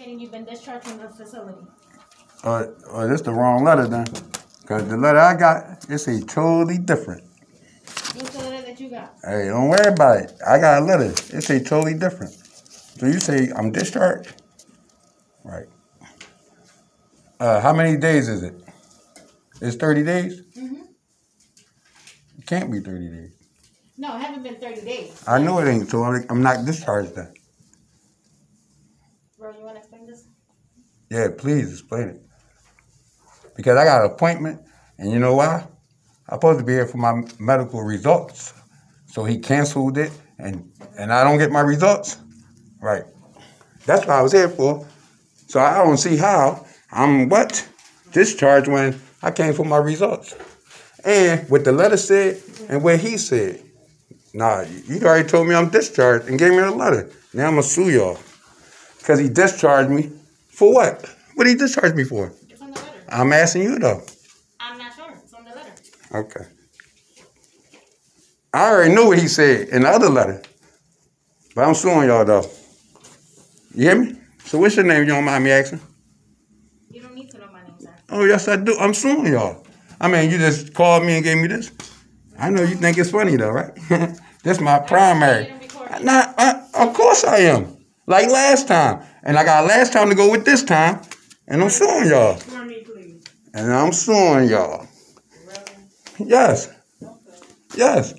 stating you've been discharged from the facility. Uh, uh, this the wrong letter then. Cause the letter I got, it's a totally different. What's the letter that you got? Hey, don't worry about it. I got a letter. It's a totally different. So you say I'm discharged? Right. Uh, how many days is it? It's 30 days? Mm-hmm. It can't be 30 days. No, it haven't been 30 days. I know it ain't, so I'm, I'm not discharged then. Bro, you want to explain this? Yeah, please explain it. Because I got an appointment, and you know why? I'm supposed to be here for my medical results. So he canceled it, and and I don't get my results. Right. That's what I was here for. So I don't see how I'm what discharged when I came for my results. And what the letter said and what he said. Nah, you already told me I'm discharged and gave me the letter. Now I'm gonna sue y'all. Cause he discharged me for what? What did he discharge me for? It's on the letter. I'm asking you though. I'm not sure. It's on the letter. Okay. I already knew what he said in the other letter. But I'm suing y'all though. You hear me? So what's your name? You don't mind me asking? You don't need to know my name, sir. Oh yes I do. I'm suing y'all. I mean you just called me and gave me this. I know you think it's funny though, right? That's my primary. Not, uh, of course I am. Like last time. And I got last time to go with this time. And I'm suing y'all. For me, please. And I'm suing y'all. Yes. Yes.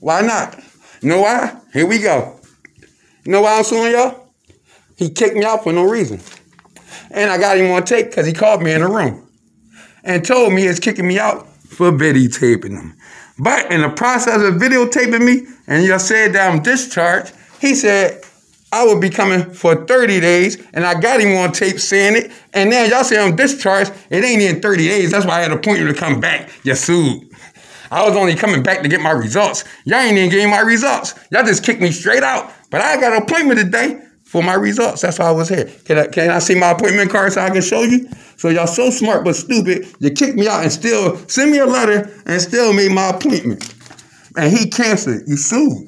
Why not? You know why? Here we go. You know why I'm suing y'all? He kicked me out for no reason. And I got him on tape because he called me in the room and told me he's kicking me out for videotaping him. But in the process of videotaping me, and y'all said that I'm discharged, he said I would be coming for 30 days, and I got him on tape saying it. And now y'all say I'm discharged. It ain't in 30 days. That's why I had a point to come back. You sued. I was only coming back to get my results. Y'all ain't even getting my results. Y'all just kicked me straight out. But I got an appointment today for my results. That's why I was here. Can I, can I see my appointment card so I can show you? So y'all so smart but stupid. You kicked me out and still send me a letter and still made my appointment. And he canceled. You sued.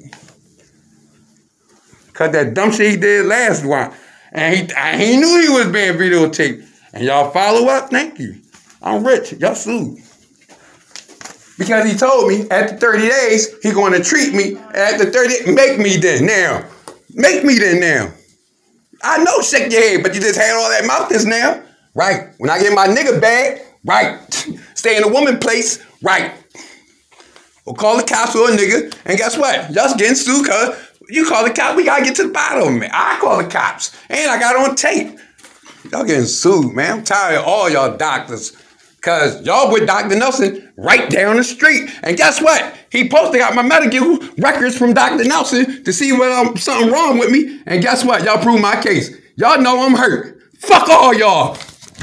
Cause that dumb shit he did last one. And he, and he knew he was being videotaped. And y'all follow up? Thank you. I'm rich. Y'all sued. Because he told me after 30 days, he going to treat me. After 30, make me then now. Make me then now. I know shake your head, but you just had all that mouth this now. Right. When I get my nigga bag, right. Stay in a woman place, right. Or call the cops or a nigga. And guess what? Y'all getting sued because you call the cops. We gotta get to the bottom of it. I call the cops. And I got on tape. Y'all getting sued, man. I'm tired of all y'all doctors. Cause y'all with Dr. Nelson right down the street. And guess what? He posted out my medical records from Dr. Nelson to see whether I'm something wrong with me. And guess what? Y'all proved my case. Y'all know I'm hurt. Fuck all y'all.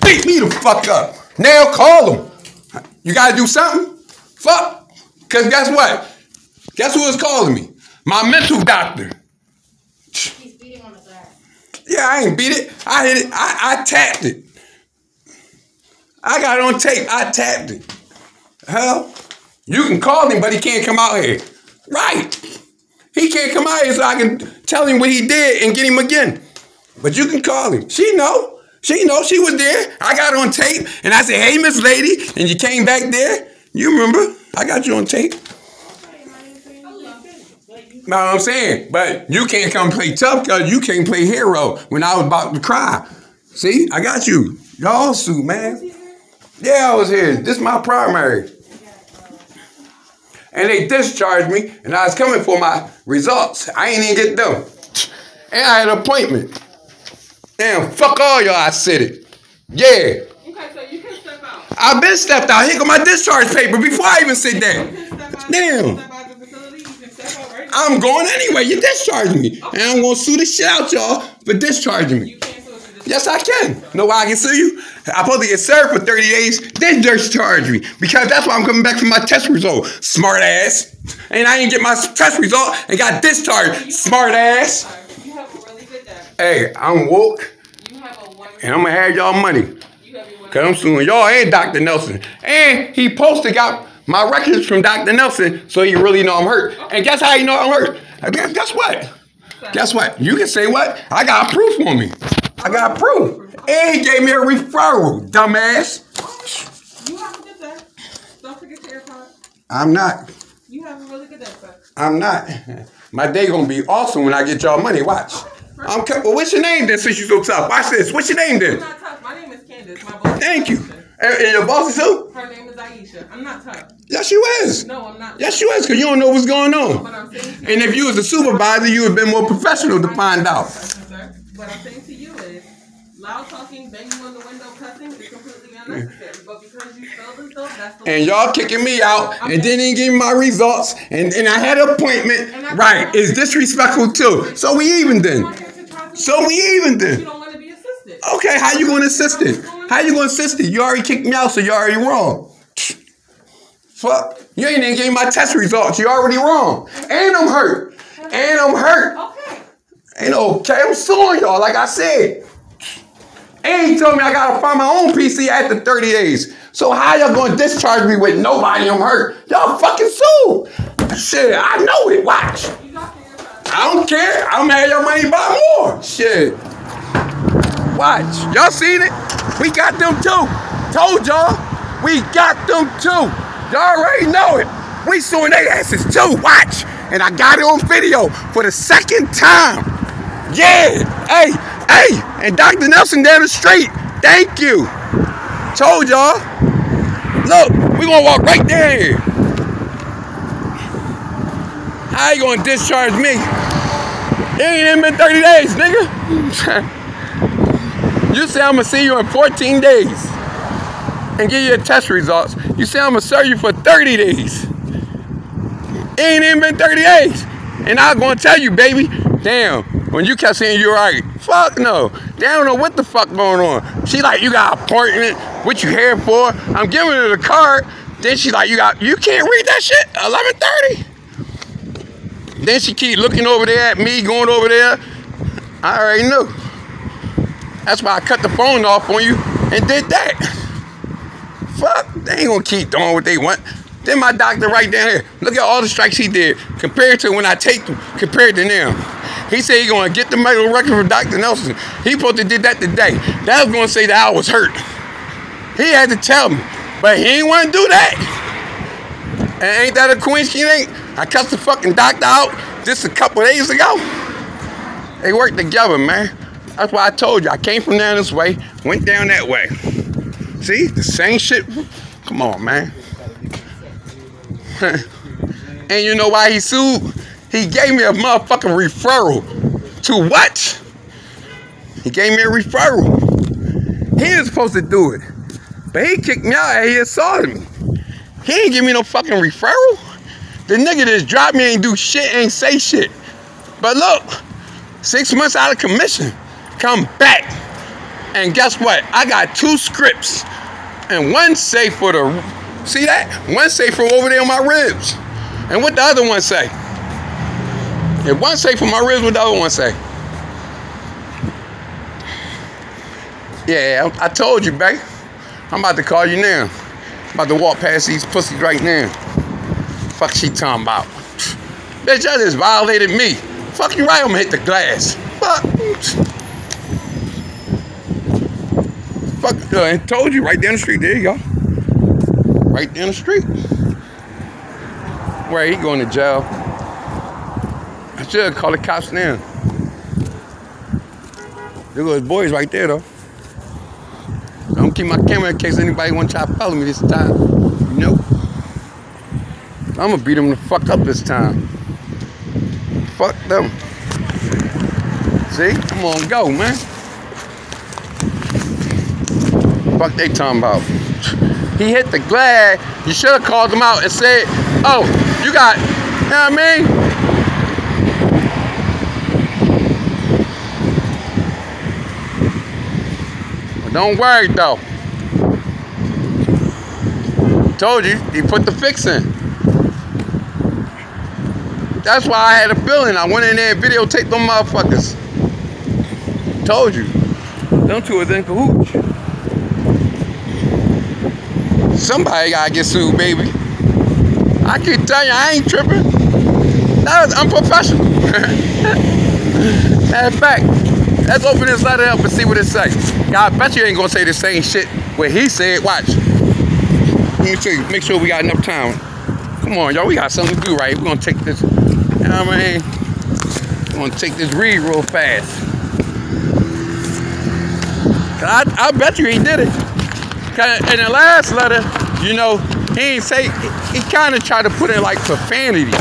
Beat me the fuck up. Now call them. You gotta do something? Fuck. Cause guess what? Guess who was calling me? My mental doctor. He's beating on the glass. Yeah, I ain't beat it. I hit it. I, I tapped it. I got it on tape. I tapped it. Hell, you can call him, but he can't come out here. Right. He can't come out here so I can tell him what he did and get him again. But you can call him. She know. She know she was there. I got it on tape. And I said, hey, Miss Lady. And you came back there. You remember? I got you on tape. Know what I'm saying? But you can't come play tough because you can't play hero when I was about to cry. See, I got you. Y'all suit, man. Yeah, I was here. This is my primary. And they discharged me, and I was coming for my results. I ain't even get them. And I had an appointment. Damn, fuck all y'all, I said it. Yeah. Okay, so you can step out. I've been stepped out. Here go my discharge paper before I even sit You down. can step out. Damn. Step out the facility. You can step out right now. I'm going anyway. You discharged me. And I'm gonna sue the shit out y'all for discharging me. You can't so it's just Yes, I can. Know why I can sue you? I'm supposed to get served for 30 days, then discharge me. Because that's why I'm coming back for my test result. Smart ass. And I didn't get my test result and got discharged. Smart ass. You have a really good day. Hey, I'm woke You have a wonderful. and I'm gonna have y'all money. You have a wonderful. Cause I'm suing y'all and Dr. Nelson. And he posted got my records from Dr. Nelson, so you really know I'm hurt. And guess how you know I'm hurt? Guess, guess what? Guess what? You can say what? I got proof on me. I got proof. And he gave me a referral, dumbass. You have a good day. Don't forget your AirPod. I'm not. You have a really good day, sir. I'm not. My day gonna be awesome when I get y'all money. Watch. I'm. Well, what's your name then? Since you so tough, watch this. What's your name then? I'm not tough. My name is Candace. My boss. Thank you. And, and your boss is who? Her name is Aisha. I'm not tough. Yes, you is. No, I'm not. Yes, you is, cause you don't know what's going But on. I'm saying to And if you was a supervisor, you would have been more professional to find out. What I'm saying to you is, loud talking, banging on the window, cussing is completely unnecessary. But because you feel as though that's the And y'all kicking me out and didn't give me my results and, and I had an appointment. Right, it's disrespectful too. So we even then. So we even You then. don't want to be assisted. Okay, how you gonna assist it? How you gonna assist it? You already kicked me out, so you already wrong. Fuck. You ain't even gave my test results. You already wrong. And I'm hurt. And I'm hurt. Okay. Ain't okay. I'm suing y'all, like I said. And he told me I gotta find my own PC after 30 days. So how y'all gonna discharge me with nobody I'm hurt? Y'all fucking sue. Shit, I know it. Watch. You got your AirPods. I don't care. I'm have your money buy more. Shit. Watch. Y'all seen it? We got them too. Told y'all. We got them too. Y'all already know it. We suing their asses too. Watch. And I got it on video for the second time. Yeah. Hey, hey. And Dr. Nelson down the street. Thank you. Told y'all. Look, we gonna walk right there. How you gonna discharge me? It ain't been 30 days, nigga. you say I'm gonna see you in 14 days and give you your test results. You say I'm gonna serve you for 30 days. It ain't even been 30 days. And I'm gonna tell you, baby, damn, when you kept saying you're right, fuck no. They don't know what the fuck going on. She like, you got appointment, what you here for? I'm giving her the card. Then she like, you got, you can't read that shit? 1130? Then she keep looking over there at me, going over there. I already knew. That's why I cut the phone off on you and did that. Fuck, they ain't gonna keep doing what they want. Then my doctor right down here, look at all the strikes he did compared to when I take them, compared to now. He said he gonna get the medical record from Dr. Nelson. He supposed to did that today. That was gonna say that I was hurt. He had to tell me, but he ain't wanna do that. And ain't that a coincidence? I cussed the fucking doctor out just a couple days ago. They work together, man. That's why I told you. I came from down this way, went down that way. See, the same shit. Come on, man. and you know why he sued? He gave me a motherfucking referral. To what? He gave me a referral. He was supposed to do it. But he kicked me out and he assaulted me. He ain't give me no fucking referral. The nigga just dropped me and do shit, ain't say shit. But look, six months out of commission, come back. And guess what? I got two scripts. And one say for the, see that? One say for over there on my ribs. And what the other one say? If one say for my ribs, what the other one say? Yeah, I I told you, babe. I'm about to call you now. I'm about to walk past these pussies right now. Fuck she talking about? Bitch, that just violated me. Fuck you right, I'm gonna hit the glass. Fuck. Fuck, uh, I told you right down the street. There you go. Right down the street. Where he going to jail? I should call the cops now. There go his boys right there though. I don't keep my camera in case anybody want to try to follow me this time. Nope. I'm gonna beat them the fuck up this time. Fuck them. See? I'm on go, man. Fuck they talking about. He hit the glass. You should have called him out and said, oh, you got, you know what I mean? Don't worry though. Told you, he put the fix in. That's why I had a feeling. I went in there and videotaped them motherfuckers. Told you. Them two is in cahoots. Somebody gotta get sued, baby. I can tell you, I ain't tripping. That was unprofessional. Of fact, Let's open this letter up and see what it says. God, I bet you ain't gonna say the same shit where he said. Watch. Let me. Make sure we got enough time. Come on, y'all. We got something to do, right? We're gonna take this. You know what I mean? We're gonna take this read real fast. I, I bet you he did it. In the last letter, you know, he ain't say. He, kind of tried to put in like profanity.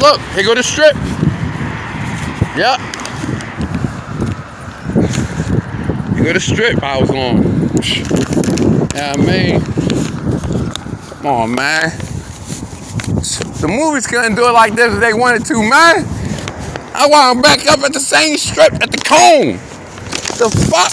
Look, here go the strip. Yep. Here go the strip I was on. Yeah, man. Come on, man. The movies couldn't do it like this if they wanted to, man. I want back up at the same strip at the cone. The fuck?